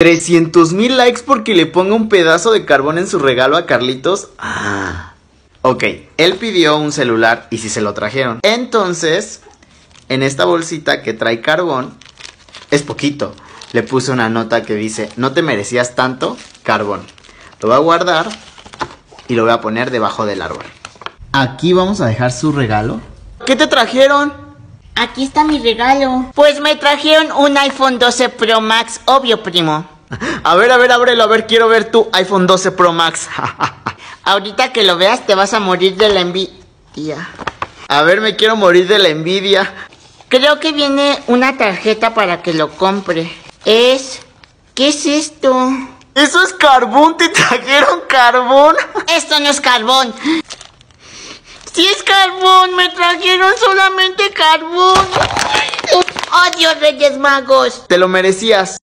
300 mil likes porque le ponga un pedazo de carbón en su regalo a Carlitos. Ah. Ok, él pidió un celular y si se lo trajeron. Entonces, en esta bolsita que trae carbón, es poquito. Le puse una nota que dice, no te merecías tanto carbón. Lo voy a guardar y lo voy a poner debajo del árbol. Aquí vamos a dejar su regalo. ¿Qué te trajeron? Aquí está mi regalo. Pues me trajeron un iPhone 12 Pro Max, obvio, primo. A ver, a ver, ábrelo, a ver, quiero ver tu iPhone 12 Pro Max. Ahorita que lo veas te vas a morir de la envidia. A ver, me quiero morir de la envidia. Creo que viene una tarjeta para que lo compre. Es... ¿Qué es esto? Eso es carbón, te trajeron carbón. Esto no es carbón. Si es carbón, me trajeron solamente carbón. Odio Reyes Magos. Te lo merecías.